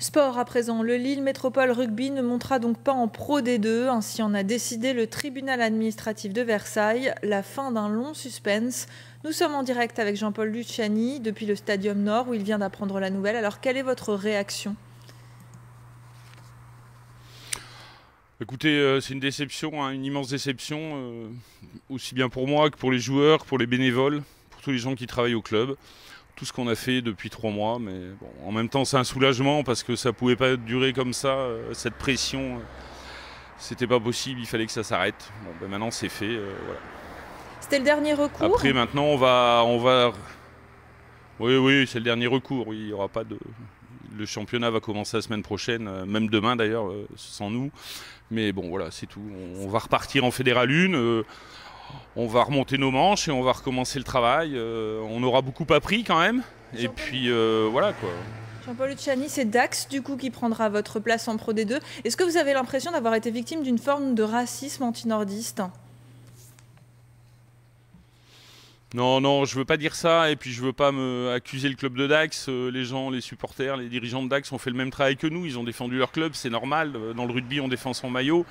Sport à présent, le Lille Métropole Rugby ne montera donc pas en Pro D2, ainsi en a décidé le tribunal administratif de Versailles, la fin d'un long suspense. Nous sommes en direct avec Jean-Paul Luciani depuis le Stadium Nord où il vient d'apprendre la nouvelle. Alors quelle est votre réaction? Écoutez, euh, c'est une déception, hein, une immense déception, euh, aussi bien pour moi que pour les joueurs, pour les bénévoles, pour tous les gens qui travaillent au club tout ce qu'on a fait depuis trois mois. Mais en même temps, c'est un soulagement parce que ça pouvait pas durer comme ça, euh, cette pression. Euh, c'était pas possible, il fallait que ça s'arrête. Bon, ben maintenant, c'est fait. Euh, C'était le dernier recours Après, maintenant, on va. On va... Oui, oui, c'est le dernier recours. Oui, il y aura pas de. Le championnat va commencer la semaine prochaine, même demain d'ailleurs, sans nous. Mais bon, voilà, c'est tout. On va repartir en Fédéral 1 on va remonter nos manches et on va recommencer le travail. Euh, on aura beaucoup appris quand même. Et puis euh, voilà quoi. Jean-Paul Luciani, c'est Dax du coup qui prendra votre place en Pro D2. Est-ce que vous avez l'impression d'avoir été victime d'une forme de racisme anti-nordiste? Non, non, je veux pas dire ça, et puis je veux pas me accuser le club de Dax. Euh, les gens, les supporters, les dirigeants de Dax ont fait le même travail que nous. Ils ont défendu leur club, c'est normal. Dans le rugby, on défend son maillot.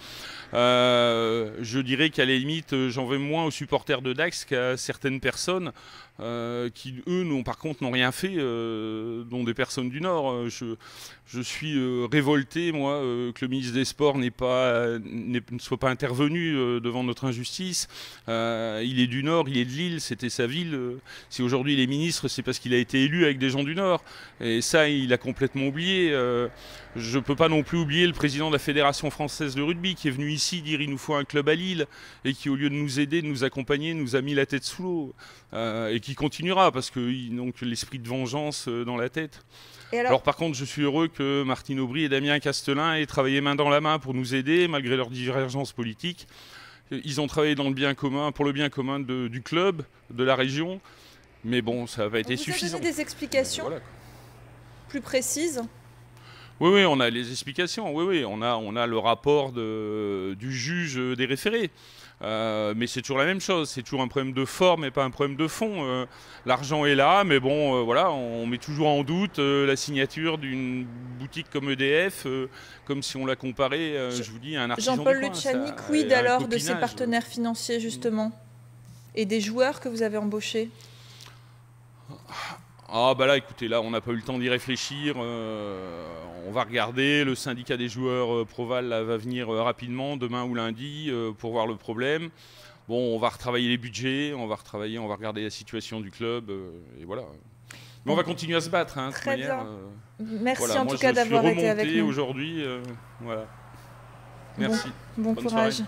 Euh, je dirais qu'à la limite, j'en veux moins aux supporters de Dax qu'à certaines personnes euh, qui, eux, n'ont par contre n'ont rien fait, dont des personnes du Nord. Je, suis révolté, moi, que le ministre des Sports pas, ne soit pas intervenu devant notre injustice. il est du Nord, il est de Lille, c'était sa ville. Euh, si aujourd'hui il est ministre, c'est parce qu'il a été élu avec des gens du Nord. Et ça, il a complètement oublié. Euh, je ne peux pas non plus oublier le président de la Fédération française de rugby qui est venu ici dire il nous faut un club à Lille et qui, au lieu de nous aider, de nous accompagner, nous a mis la tête sous l'eau. Euh, et qui continuera parce que donc l'esprit de vengeance dans la tête. Alors... par contre, je suis heureux que Martine Aubry et Damien Castelin aient travaillé main dans la main pour nous aider malgré leurs divergences politiques. Ils ont travaillé dans le bien commun, pour le bien commun du club, de la région. Mais bon, ça pas été suffisant. Vous avez des explications plus précises oui, oui, on a les explications. Oui, oui, on a, on a le rapport de, du juge des référés. Euh, mais c'est toujours la même chose, c'est toujours un problème de forme et pas un problème de fond. Euh, l'argent est là, mais bon, euh, voilà, on met toujours en doute la signature d'une boutique comme EDF, comme si on la comparait, je, vous dis, à un artisan Jean-Paul Luciani, quid alors de ses partenaires financiers justement? Et des joueurs que vous avez embauchés? Ah bah là écoutez là on n'a pas eu le temps d'y réfléchir on va regarder, le syndicat des joueurs euh, Proval va venir euh, rapidement, demain ou lundi, euh, pour voir le problème. Bon, on va retravailler les budgets, on va retravailler, on va regarder la situation du club, et voilà. Mais on va continuer à se battre. Hein, Très bien. Merci en tout cas d'avoir été avec nous. aujourd'hui, voilà. Merci. Bon, courage.